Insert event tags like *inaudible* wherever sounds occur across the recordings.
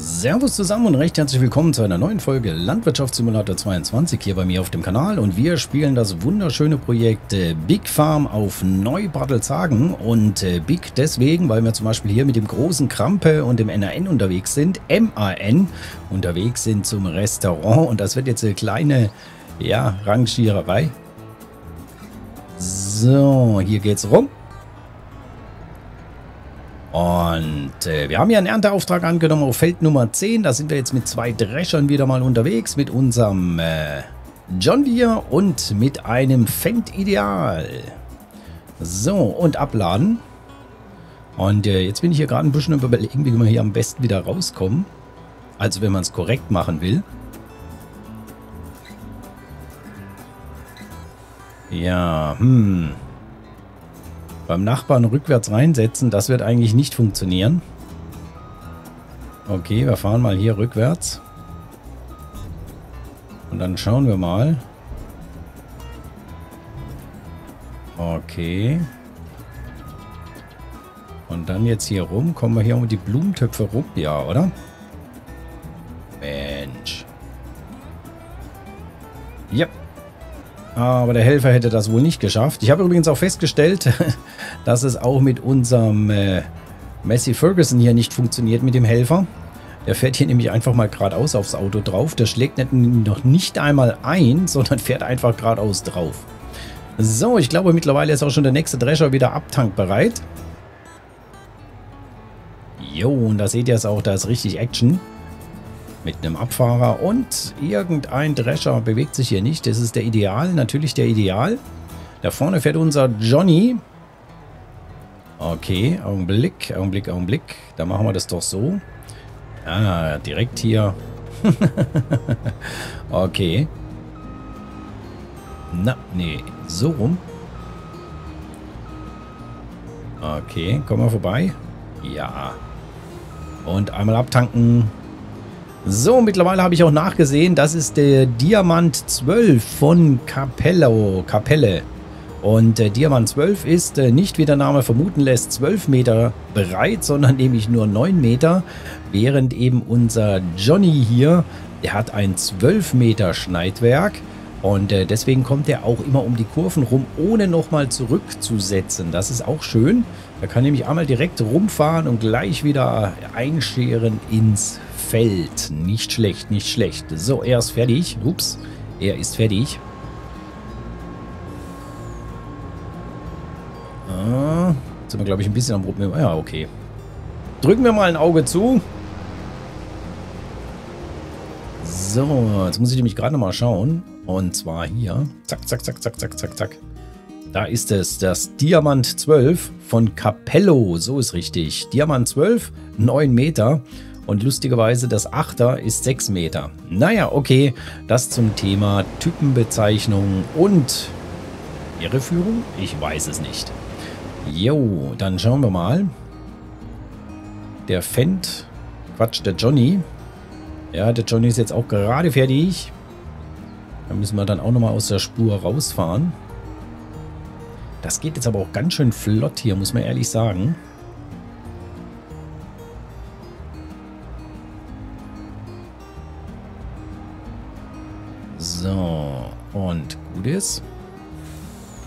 Servus zusammen und recht herzlich willkommen zu einer neuen Folge Landwirtschaftssimulator 22 hier bei mir auf dem Kanal und wir spielen das wunderschöne Projekt äh, Big Farm auf Neubartelshagen und äh, Big deswegen, weil wir zum Beispiel hier mit dem großen Krampe und dem NAN unterwegs sind, MAN unterwegs sind zum Restaurant und das wird jetzt eine kleine, ja, Rangiererei. So, hier geht's rum. Und äh, wir haben hier einen Ernteauftrag angenommen auf Feld Nummer 10. Da sind wir jetzt mit zwei Dreschern wieder mal unterwegs. Mit unserem äh, John Deere und mit einem Fendt Ideal. So, und abladen. Und äh, jetzt bin ich hier gerade ein bisschen überlegen, wie wir hier am besten wieder rauskommen. Also wenn man es korrekt machen will. Ja, hm beim Nachbarn rückwärts reinsetzen, das wird eigentlich nicht funktionieren. Okay, wir fahren mal hier rückwärts. Und dann schauen wir mal. Okay. Und dann jetzt hier rum. Kommen wir hier um die Blumentöpfe rum? Ja, oder? Mensch. Aber der Helfer hätte das wohl nicht geschafft. Ich habe übrigens auch festgestellt, *laughs* dass es auch mit unserem äh, Messi Ferguson hier nicht funktioniert mit dem Helfer. Der fährt hier nämlich einfach mal geradeaus aufs Auto drauf. Der schlägt noch nicht einmal ein, sondern fährt einfach geradeaus drauf. So, ich glaube mittlerweile ist auch schon der nächste Drescher wieder abtankbereit. Jo, und da seht ihr es auch, da ist richtig Action mit einem Abfahrer und irgendein Drescher bewegt sich hier nicht. Das ist der Ideal, natürlich der Ideal. Da vorne fährt unser Johnny. Okay, Augenblick, Augenblick, Augenblick. Da machen wir das doch so. Ah, direkt hier. *laughs* okay. Na, nee, so rum. Okay, kommen wir vorbei? Ja. Und einmal abtanken. So, mittlerweile habe ich auch nachgesehen, das ist der Diamant 12 von Capello, Capelle. Und äh, Diamant 12 ist äh, nicht, wie der Name vermuten lässt, 12 Meter breit, sondern nämlich nur 9 Meter. Während eben unser Johnny hier, der hat ein 12 Meter Schneidwerk. Und äh, deswegen kommt er auch immer um die Kurven rum, ohne nochmal zurückzusetzen. Das ist auch schön. Er kann nämlich einmal direkt rumfahren und gleich wieder einscheren ins Feld. Nicht schlecht, nicht schlecht. So, er ist fertig. Ups, er ist fertig. Ah, jetzt sind wir, glaube ich, ein bisschen am Problem. Ja, okay. Drücken wir mal ein Auge zu. So, jetzt muss ich nämlich gerade noch mal schauen. Und zwar hier. Zack, zack, zack, zack, zack, zack, zack. Da ist es, das Diamant 12 von Capello. So ist richtig. Diamant 12, 9 Meter. Und lustigerweise das Achter ist 6 Meter. Naja, okay, das zum Thema Typenbezeichnung und Irreführung? Ich weiß es nicht. Jo, dann schauen wir mal. Der Fendt, Quatsch, der Johnny. Ja, der Johnny ist jetzt auch gerade fertig. Da müssen wir dann auch nochmal aus der Spur rausfahren. Das geht jetzt aber auch ganz schön flott hier, muss man ehrlich sagen. Ist.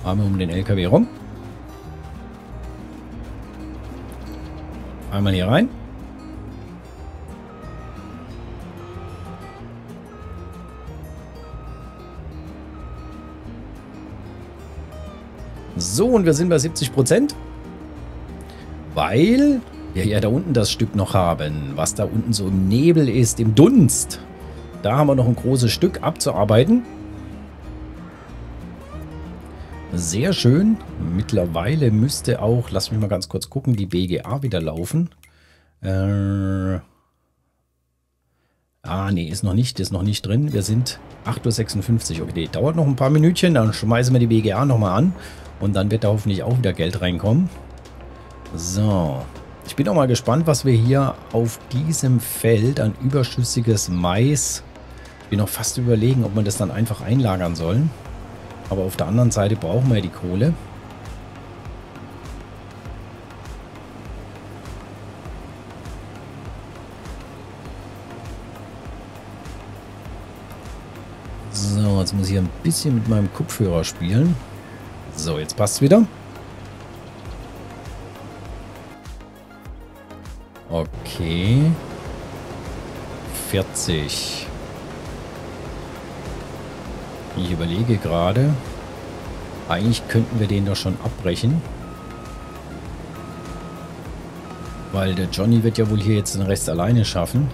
Einmal um den LKW rum. Einmal hier rein. So, und wir sind bei 70 Prozent. Weil wir ja da unten das Stück noch haben, was da unten so im Nebel ist, im Dunst. Da haben wir noch ein großes Stück abzuarbeiten. Sehr schön. Mittlerweile müsste auch, lass mich mal ganz kurz gucken, die BGA wieder laufen. Äh, ah, nee, ist noch nicht, ist noch nicht drin. Wir sind 8.56 Uhr. Okay, dauert noch ein paar Minütchen, dann schmeißen wir die BGA nochmal an. Und dann wird da hoffentlich auch wieder Geld reinkommen. So. Ich bin auch mal gespannt, was wir hier auf diesem Feld an überschüssiges Mais bin noch fast überlegen, ob man das dann einfach einlagern sollen. Aber auf der anderen Seite brauchen wir ja die Kohle. So, jetzt muss ich ein bisschen mit meinem Kopfhörer spielen. So, jetzt passt wieder. Okay. 40. Ich überlege gerade. Eigentlich könnten wir den doch schon abbrechen. Weil der Johnny wird ja wohl hier jetzt den Rest alleine schaffen.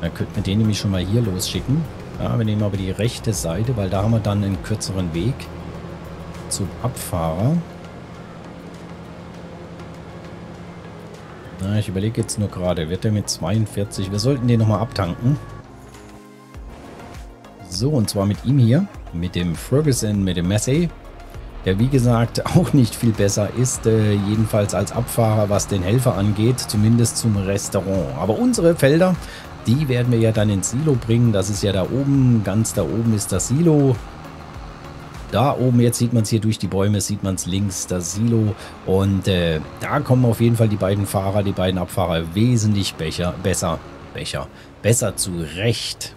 Dann könnten wir den nämlich schon mal hier losschicken. Ja, wir nehmen aber die rechte Seite, weil da haben wir dann einen kürzeren Weg zum Abfahrer. Na, ich überlege jetzt nur gerade, wird der mit 42? Wir sollten den nochmal abtanken. So, und zwar mit ihm hier, mit dem Ferguson, mit dem Massey, der wie gesagt *laughs* auch nicht viel besser ist, äh, jedenfalls als Abfahrer, was den Helfer angeht, zumindest zum Restaurant. Aber unsere Felder, die werden wir ja dann ins Silo bringen. Das ist ja da oben, ganz da oben ist das Silo. Da oben, jetzt sieht man es hier durch die Bäume, sieht man es links, das Silo. Und äh, da kommen auf jeden Fall die beiden Fahrer, die beiden Abfahrer wesentlich becher, besser, Becher, besser zurecht.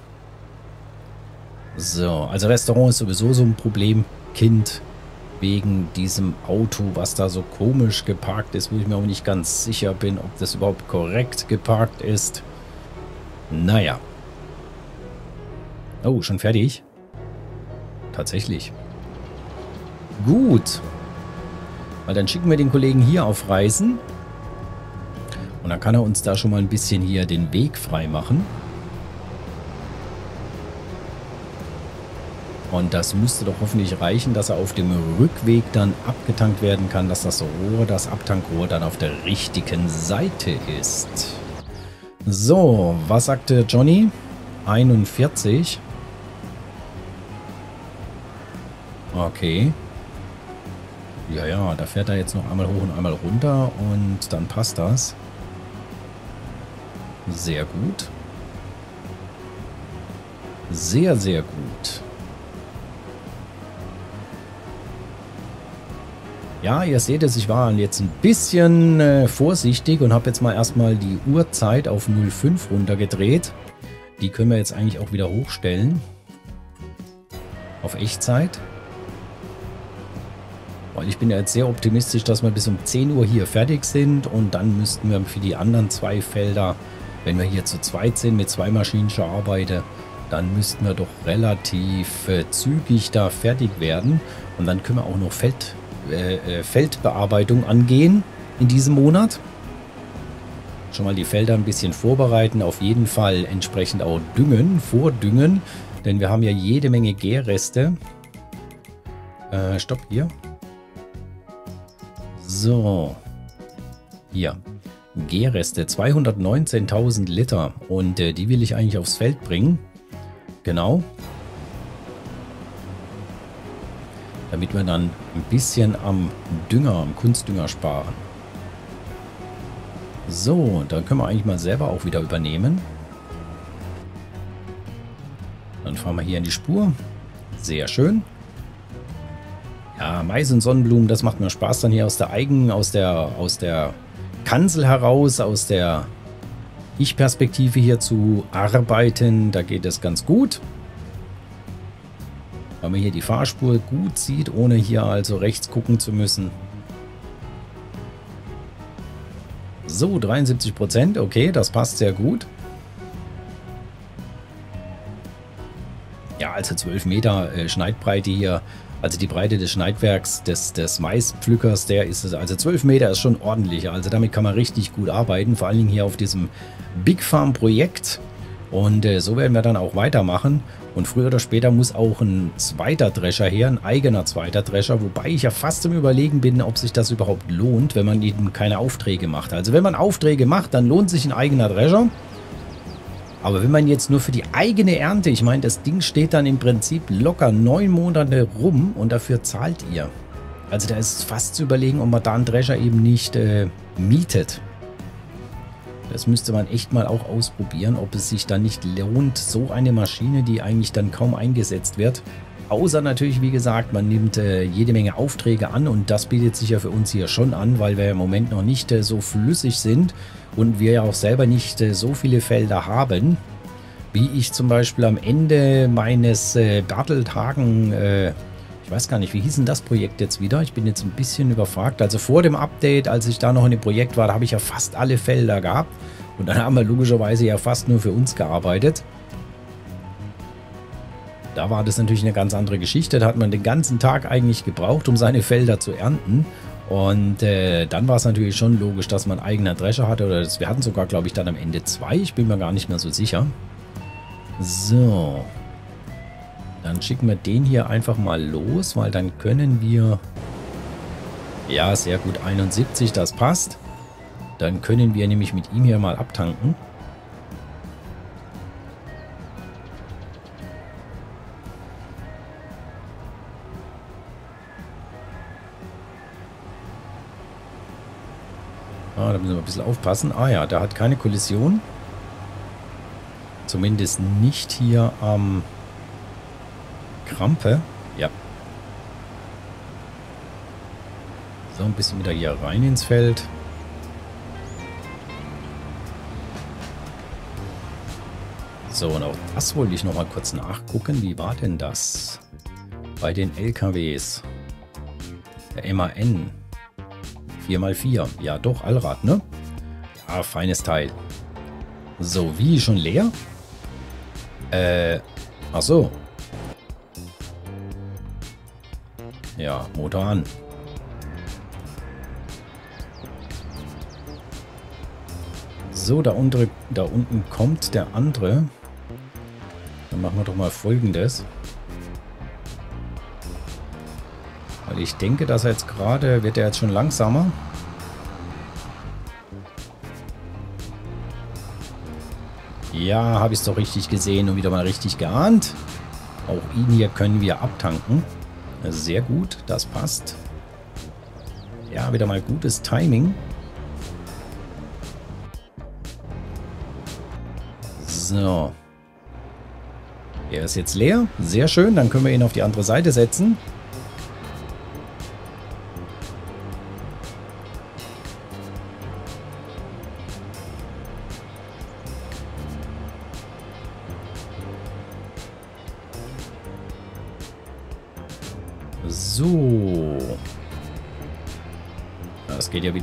So, also Restaurant ist sowieso so ein Problem. Kind wegen diesem Auto, was da so komisch geparkt ist, wo ich mir auch nicht ganz sicher bin, ob das überhaupt korrekt geparkt ist. Naja. Oh, schon fertig? Tatsächlich. Gut. Weil dann schicken wir den Kollegen hier auf Reisen. Und dann kann er uns da schon mal ein bisschen hier den Weg frei machen. Und das müsste doch hoffentlich reichen, dass er auf dem Rückweg dann abgetankt werden kann, dass das Rohr, das Abtankrohr dann auf der richtigen Seite ist. So, was sagte Johnny? 41. Okay. Ja, ja, da fährt er jetzt noch einmal hoch und einmal runter und dann passt das. Sehr gut. Sehr, sehr gut. Ja, ihr seht es, ich war jetzt ein bisschen äh, vorsichtig und habe jetzt mal erstmal die Uhrzeit auf 05 runtergedreht. Die können wir jetzt eigentlich auch wieder hochstellen. Auf Echtzeit. Weil ich bin ja jetzt sehr optimistisch, dass wir bis um 10 Uhr hier fertig sind und dann müssten wir für die anderen zwei Felder, wenn wir hier zu zweit sind, mit zwei Maschinen schon arbeiten, dann müssten wir doch relativ äh, zügig da fertig werden. Und dann können wir auch noch Feld, äh, äh, Feldbearbeitung angehen in diesem Monat. Schon mal die Felder ein bisschen vorbereiten, auf jeden Fall entsprechend auch düngen, vordüngen, denn wir haben ja jede Menge Gärreste. Äh, stopp, hier. So. Hier. Gärreste, 219.000 Liter. Und äh, die will ich eigentlich aufs Feld bringen. Genau. Damit wir dann ein bisschen am Dünger, am Kunstdünger sparen. So, dann können wir eigentlich mal selber auch wieder übernehmen. Dann fahren wir hier in die Spur. Sehr schön. Ja, Mais und Sonnenblumen, das macht mir Spaß dann hier aus der Eigen, aus der, aus der Kanzel heraus, aus der Ich-Perspektive hier zu arbeiten. Da geht es ganz gut. Weil man hier die Fahrspur gut sieht, ohne hier also rechts gucken zu müssen. So, 73 Prozent. Okay, das passt sehr gut. Ja, also 12 Meter äh, Schneidbreite hier also die Breite des Schneidwerks des, des Maispflückers, der ist es, also 12 Meter ist schon ordentlich. Also damit kann man richtig gut arbeiten, vor allen Dingen hier auf diesem Big Farm Projekt. Und äh, so werden wir dann auch weitermachen. Und früher oder später muss auch ein zweiter Drescher her, ein eigener zweiter Drescher, wobei ich ja fast im Überlegen bin, ob sich das überhaupt lohnt, wenn man eben keine Aufträge macht. Also wenn man Aufträge macht, dann lohnt sich ein eigener Drescher. Aber wenn man jetzt nur für die eigene Ernte, ich meine, das Ding steht dann im Prinzip locker neun Monate rum und dafür zahlt ihr. Also da ist fast zu überlegen, ob man da einen Drescher eben nicht äh, mietet. Das müsste man echt mal auch ausprobieren, ob es sich dann nicht lohnt, so eine Maschine, die eigentlich dann kaum eingesetzt wird. Außer natürlich, wie gesagt, man nimmt äh, jede Menge Aufträge an und das bietet sich ja für uns hier schon an, weil wir im Moment noch nicht äh, so flüssig sind und wir ja auch selber nicht äh, so viele Felder haben. Wie ich zum Beispiel am Ende meines äh, Garteltagen, äh, ich weiß gar nicht, wie hieß denn das Projekt jetzt wieder? Ich bin jetzt ein bisschen überfragt. Also vor dem Update, als ich da noch in dem Projekt war, da habe ich ja fast alle Felder gehabt. Und dann haben wir logischerweise ja fast nur für uns gearbeitet. Da war das natürlich eine ganz andere Geschichte. Da hat man den ganzen Tag eigentlich gebraucht, um seine Felder zu ernten. Und äh, dann war es natürlich schon logisch, dass man eigene Drescher hatte. Oder das, wir hatten sogar, glaube ich, dann am Ende zwei. Ich bin mir gar nicht mehr so sicher. So. Dann schicken wir den hier einfach mal los, weil dann können wir... Ja, sehr gut. 71, das passt. Dann können wir nämlich mit ihm hier mal abtanken. Ah, da müssen wir ein bisschen aufpassen. Ah ja, der hat keine Kollision. Zumindest nicht hier am Krampe. Ja. So, ein bisschen wieder hier rein ins Feld. So, und auch das wollte ich noch mal kurz nachgucken. Wie war denn das bei den LKWs? Der MAN. 4x4. Ja, doch, Allrad, ne? Ja, feines Teil. So, wie schon leer? Äh, ach so. Ja, Motor an. So, da, untere, da unten kommt der andere. Dann machen wir doch mal folgendes. Weil ich denke, dass er jetzt gerade, wird er jetzt schon langsamer. Ja, habe ich es doch richtig gesehen und wieder mal richtig geahnt. Auch ihn hier können wir abtanken. Sehr gut, das passt. Ja, wieder mal gutes Timing. So. Er ist jetzt leer. Sehr schön, dann können wir ihn auf die andere Seite setzen.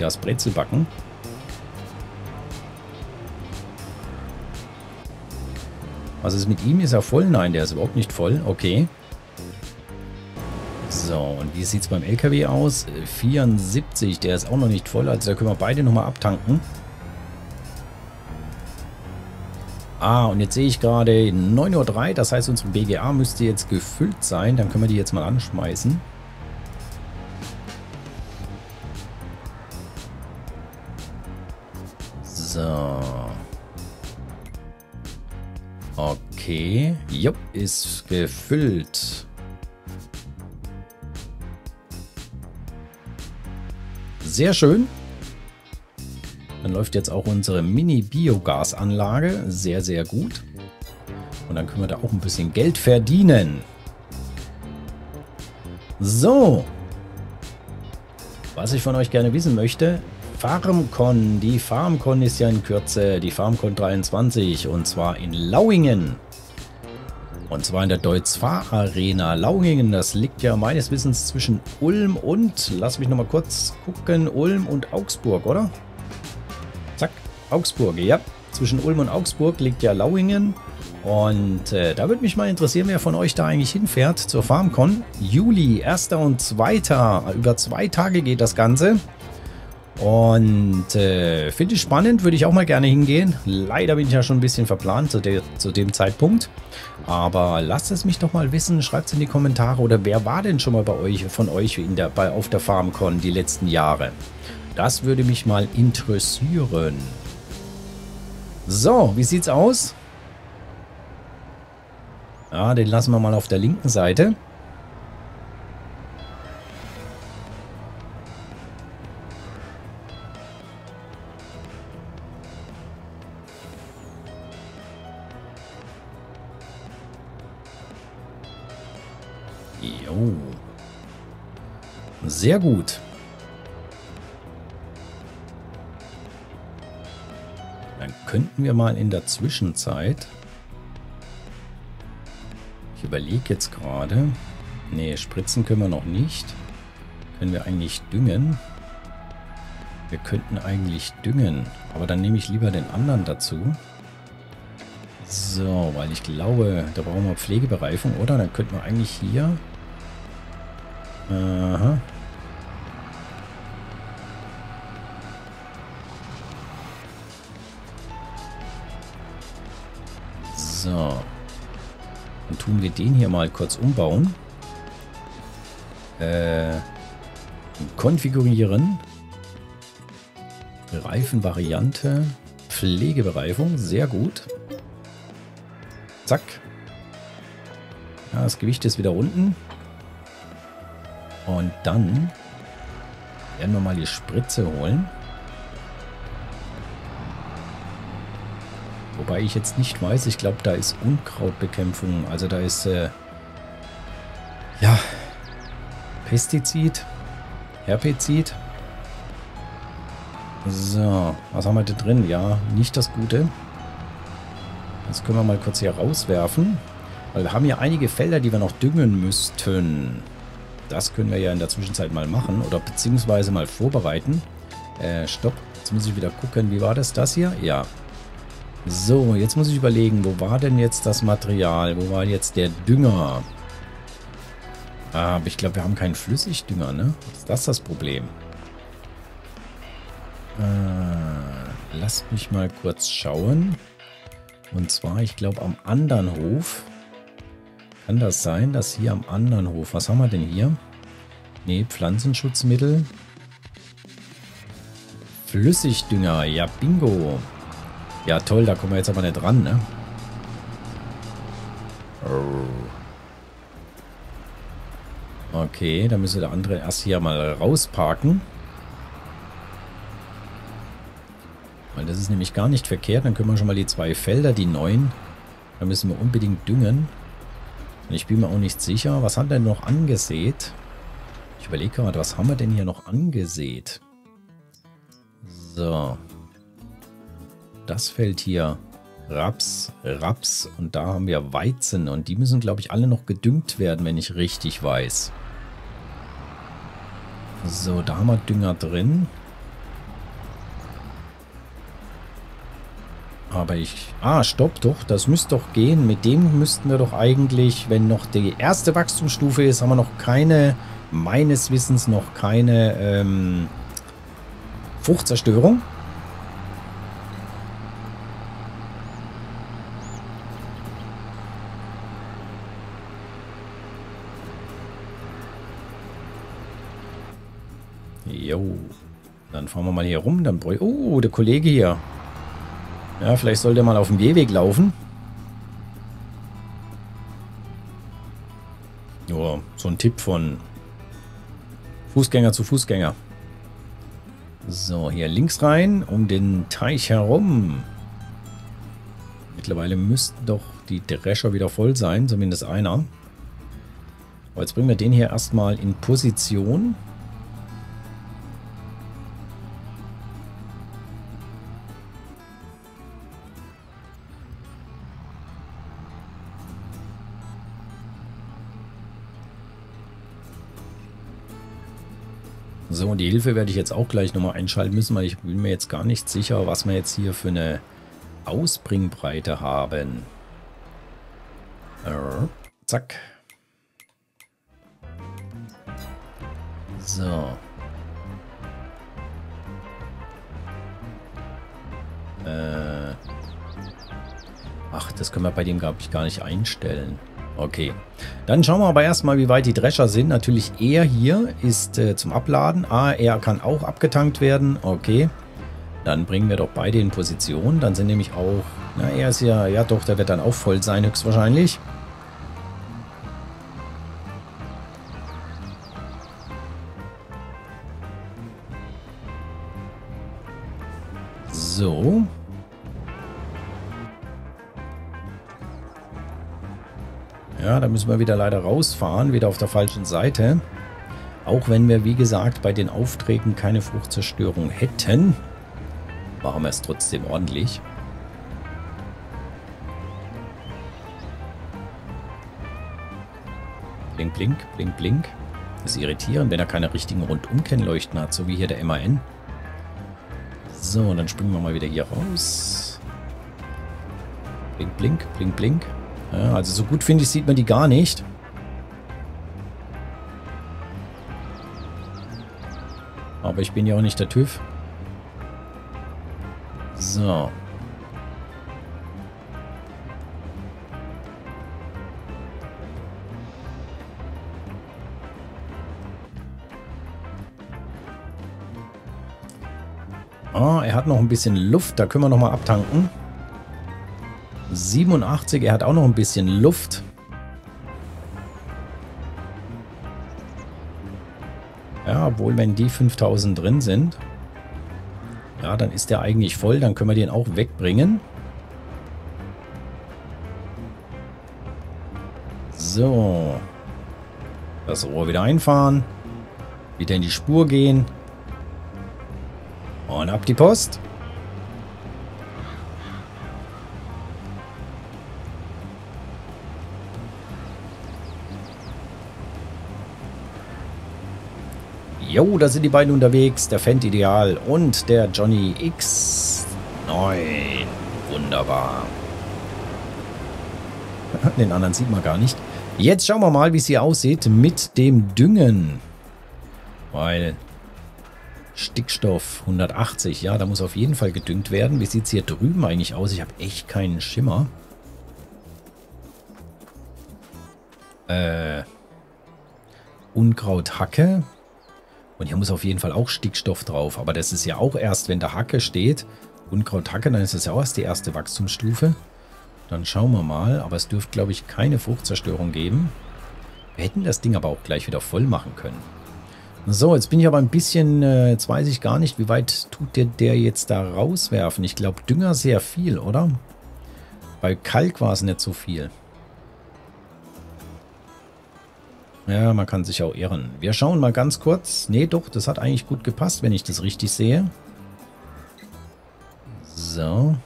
Wieder das Brezelbacken. Was ist mit ihm? Ist er voll? Nein, der ist überhaupt nicht voll. Okay. So, und wie sieht es beim LKW aus? 74, der ist auch noch nicht voll. Also da können wir beide nochmal abtanken. Ah, und jetzt sehe ich gerade 9.03 Uhr. Das heißt, unsere BGA müsste jetzt gefüllt sein. Dann können wir die jetzt mal anschmeißen. Jupp, ist gefüllt. Sehr schön. Dann läuft jetzt auch unsere Mini-Biogasanlage. Sehr, sehr gut. Und dann können wir da auch ein bisschen Geld verdienen. So. Was ich von euch gerne wissen möchte, FarmCon. Die FarmCon ist ja in Kürze, die FarmCon 23 und zwar in Lauingen. Und zwar in der Deutz Fahr Arena Lauingen. Das liegt ja meines Wissens zwischen Ulm und, lass mich nochmal kurz gucken, Ulm und Augsburg, oder? Zack, Augsburg, ja. Zwischen Ulm und Augsburg liegt ja Lauingen. Und äh, da würde mich mal interessieren, wer von euch da eigentlich hinfährt zur FarmCon. Juli, 1. und 2. Über zwei Tage geht das Ganze. Und äh, finde ich spannend, würde ich auch mal gerne hingehen. Leider bin ich ja schon ein bisschen verplant zu, der, zu dem Zeitpunkt. Aber lasst es mich doch mal wissen, schreibt es in die Kommentare. Oder wer war denn schon mal bei euch, von euch in der, bei, auf der FarmCon die letzten Jahre? Das würde mich mal interessieren. So, wie sieht's aus? Ja, den lassen wir mal auf der linken Seite. Sehr gut. Dann könnten wir mal in der Zwischenzeit Ich überlege jetzt gerade. Ne, spritzen können wir noch nicht. Können wir eigentlich düngen? Wir könnten eigentlich düngen. Aber dann nehme ich lieber den anderen dazu. So, weil ich glaube, da brauchen wir Pflegebereifung, oder? Dann könnten wir eigentlich hier... Aha. So. Dann tun wir den hier mal kurz umbauen. Äh, konfigurieren. Reifenvariante. Pflegebereifung. Sehr gut. Zack. Ja, das Gewicht ist wieder unten. Und dann werden wir mal die Spritze holen. Wobei ich jetzt nicht weiß, ich glaube, da ist Unkrautbekämpfung. Also da ist, äh, ja, Pestizid, Herpezid. So, was haben wir da drin? Ja, nicht das Gute. Das können wir mal kurz hier rauswerfen. Weil wir haben ja einige Felder, die wir noch düngen müssten. Das können wir ja in der Zwischenzeit mal machen. Oder beziehungsweise mal vorbereiten. Äh, stopp. Jetzt muss ich wieder gucken. Wie war das? Das hier? Ja. So, jetzt muss ich überlegen, wo war denn jetzt das Material? Wo war jetzt der Dünger? Ah, aber ich glaube, wir haben keinen Flüssigdünger, ne? Ist das das Problem? Äh, lasst mich mal kurz schauen. Und zwar, ich glaube, am anderen Hof. Kann das sein, dass hier am anderen Hof... Was haben wir denn hier? Ne, Pflanzenschutzmittel. Flüssigdünger. Ja, bingo. Ja, toll, da kommen wir jetzt aber nicht dran, ne? Okay, dann müsste der andere erst hier mal rausparken. Weil das ist nämlich gar nicht verkehrt. Dann können wir schon mal die zwei Felder, die neuen, da müssen wir unbedingt düngen. Und ich bin mir auch nicht sicher, was hat denn noch angesät? Ich überlege gerade, was haben wir denn hier noch angesät? So das Feld hier Raps, Raps und da haben wir Weizen und die müssen, glaube ich, alle noch gedüngt werden, wenn ich richtig weiß. So, da haben wir Dünger drin. Aber ich... Ah, stopp doch. Das müsste doch gehen. Mit dem müssten wir doch eigentlich, wenn noch die erste Wachstumsstufe ist, haben wir noch keine, meines Wissens noch keine ähm, Fruchtzerstörung. Fahren wir mal hier rum. Dann Oh, der Kollege hier. Ja, vielleicht sollte er mal auf dem Gehweg laufen. Ja, so ein Tipp von Fußgänger zu Fußgänger. So, hier links rein, um den Teich herum. Mittlerweile müssten doch die Drescher wieder voll sein, zumindest einer. Aber jetzt bringen wir den hier erstmal in Position. So, und die Hilfe werde ich jetzt auch gleich nochmal einschalten müssen, weil ich bin mir jetzt gar nicht sicher, was wir jetzt hier für eine Ausbringbreite haben. Äh, zack. So. Äh. Ach, das können wir bei dem, glaube ich, gar nicht einstellen. Okay. Dann schauen wir aber erstmal, wie weit die Drescher sind. Natürlich er hier ist äh, zum Abladen. Ah, er kann auch abgetankt werden. Okay. Dann bringen wir doch beide in Position. Dann sind nämlich auch... Na, er ist ja... Ja doch, der wird dann auch voll sein, höchstwahrscheinlich. So. Da müssen wir wieder leider rausfahren, wieder auf der falschen Seite. Auch wenn wir, wie gesagt, bei den Aufträgen keine Fruchtzerstörung hätten, machen wir es trotzdem ordentlich. Blink, blink, blink, blink. Das ist irritierend, wenn er keine richtigen Rundumkennleuchten hat, so wie hier der MAN. So, dann springen wir mal wieder hier raus. Blink, blink, blink, blink. Ja, also so gut finde ich, sieht man die gar nicht. Aber ich bin ja auch nicht der TÜV. So. Oh, er hat noch ein bisschen Luft. Da können wir nochmal abtanken. 87, er hat auch noch ein bisschen Luft. Ja, obwohl, wenn die 5000 drin sind, ja, dann ist der eigentlich voll. Dann können wir den auch wegbringen. So. Das Rohr wieder einfahren. Wieder in die Spur gehen. Und ab die Post. Jo, da sind die beiden unterwegs. Der Fendt Ideal und der Johnny X9. Wunderbar. *laughs* Den anderen sieht man gar nicht. Jetzt schauen wir mal, wie es hier aussieht mit dem Düngen. Weil Stickstoff 180, ja, da muss auf jeden Fall gedüngt werden. Wie sieht es hier drüben eigentlich aus? Ich habe echt keinen Schimmer. Äh, Unkrauthacke. Und hier muss auf jeden Fall auch Stickstoff drauf. Aber das ist ja auch erst, wenn da Hacke steht. Unkrauthacke, dann ist das ja auch erst die erste Wachstumsstufe. Dann schauen wir mal. Aber es dürfte, glaube ich, keine Fruchtzerstörung geben. Wir hätten das Ding aber auch gleich wieder voll machen können. So, jetzt bin ich aber ein bisschen, äh, jetzt weiß ich gar nicht, wie weit tut der, der jetzt da rauswerfen. Ich glaube Dünger sehr viel, oder? Bei Kalk war es nicht so viel. Ja, man kann sich auch irren. Wir schauen mal ganz kurz. Nee, doch, das hat eigentlich gut gepasst, wenn ich das richtig sehe. So.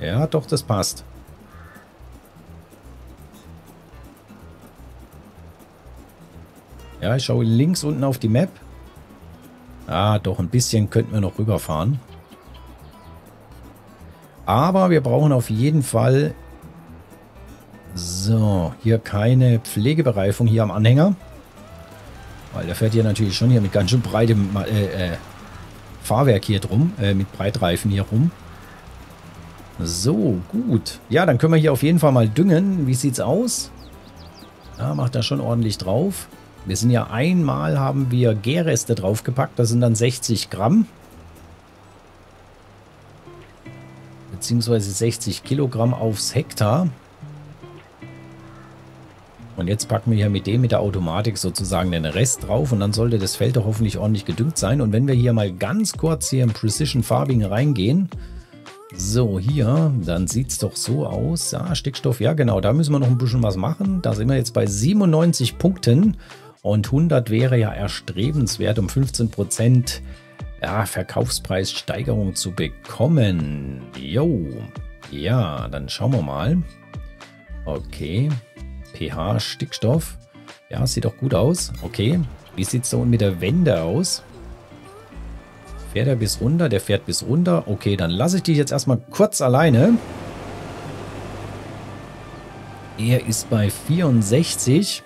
Ja, doch, das passt. Ja, ich schaue links unten auf die Map. Ah, doch, ein bisschen könnten wir noch rüberfahren. Aber wir brauchen auf jeden Fall... So, hier keine Pflegebereifung hier am Anhänger. Weil der fährt hier natürlich schon hier mit ganz schön breitem äh, äh, Fahrwerk hier drum, äh, mit Breitreifen hier rum. So, gut. Ja, dann können wir hier auf jeden Fall mal düngen. Wie sieht's aus? Ja, macht da schon ordentlich drauf. Wir sind ja einmal, haben wir Gärreste draufgepackt. Das sind dann 60 Gramm. Beziehungsweise 60 Kilogramm aufs Hektar. Und jetzt packen wir hier mit dem, mit der Automatik sozusagen den Rest drauf. Und dann sollte das Feld doch hoffentlich ordentlich gedüngt sein. Und wenn wir hier mal ganz kurz hier im Precision Farming reingehen. So, hier, dann sieht es doch so aus. Ja, Stickstoff, ja genau, da müssen wir noch ein bisschen was machen. Da sind wir jetzt bei 97 Punkten. Und 100 wäre ja erstrebenswert, um 15% ja, Verkaufspreissteigerung zu bekommen. Jo, ja, dann schauen wir mal. Okay, pH, Stickstoff. Ja, sieht doch gut aus. Okay, wie sieht es unten mit der Wende aus? Fährt er bis runter? Der fährt bis runter. Okay, dann lasse ich dich jetzt erstmal kurz alleine. Er ist bei 64.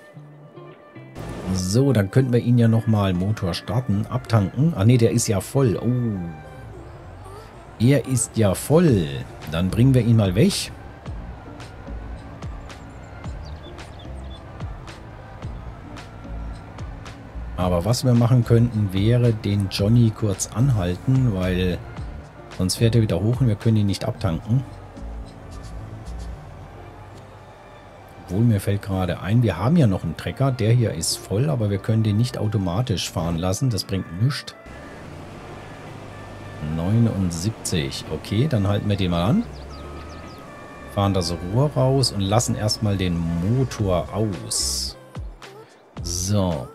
So, dann könnten wir ihn ja nochmal Motor starten, abtanken. Ah ne, der ist ja voll. Oh. Er ist ja voll. Dann bringen wir ihn mal weg. Aber was wir machen könnten, wäre den Johnny kurz anhalten, weil sonst fährt er wieder hoch und wir können ihn nicht abtanken. Obwohl, mir fällt gerade ein, wir haben ja noch einen Trecker. Der hier ist voll, aber wir können den nicht automatisch fahren lassen. Das bringt nichts. 79. Okay, dann halten wir den mal an. Fahren das Rohr raus und lassen erstmal den Motor aus. So.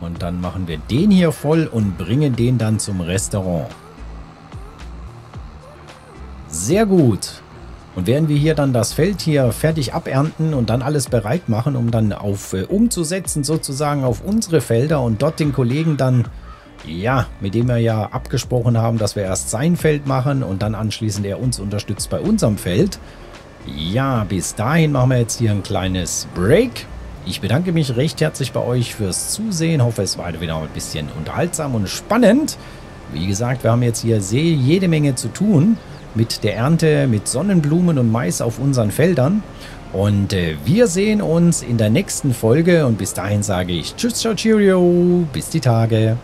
Und dann machen wir den hier voll und bringen den dann zum Restaurant. Sehr gut. Und während wir hier dann das Feld hier fertig abernten und dann alles bereit machen, um dann auf äh, umzusetzen sozusagen auf unsere Felder und dort den Kollegen dann, ja, mit dem wir ja abgesprochen haben, dass wir erst sein Feld machen und dann anschließend er uns unterstützt bei unserem Feld. Ja, bis dahin machen wir jetzt hier ein kleines Break. Ich bedanke mich recht herzlich bei euch fürs Zusehen. Hoffe, es war wieder ein bisschen unterhaltsam und spannend. Wie gesagt, wir haben jetzt hier sehr, jede Menge zu tun mit der Ernte mit Sonnenblumen und Mais auf unseren Feldern. Und äh, wir sehen uns in der nächsten Folge und bis dahin sage ich Tschüss, ciao, cheerio, bis die Tage.